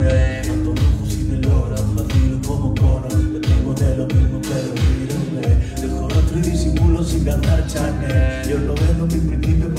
Yo tengo de lo mismo pero Dejo y disimulo sin Yo no vendo mi principio